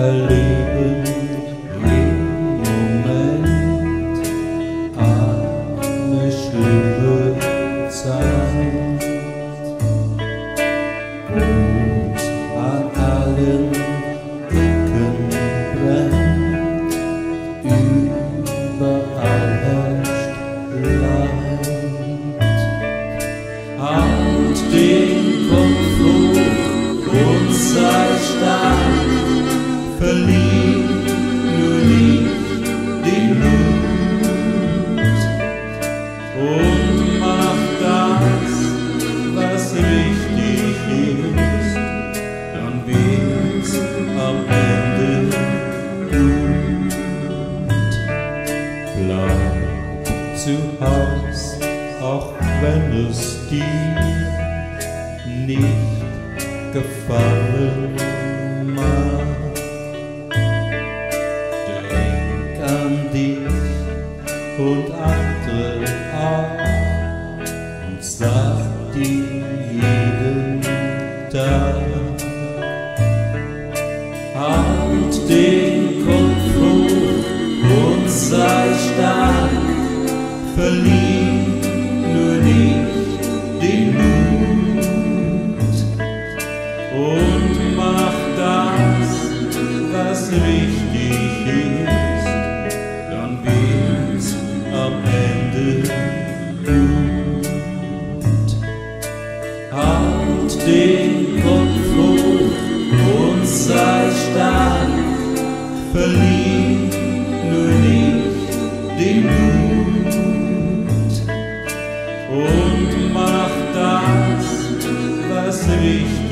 erleben jeden Moment schlimme Zeit. Und an allen Ecken brennt, überall herrscht Leid. allein zu Haus, auch wenn es dir nicht gefallen mag. Denk an dich und andere auch und sag dir jeden Tag. Ah, stark, nur nicht den Mut und mach das, was richtig ist, dann wird's am Ende gut. Halt den Kopf und sei stark, verlier und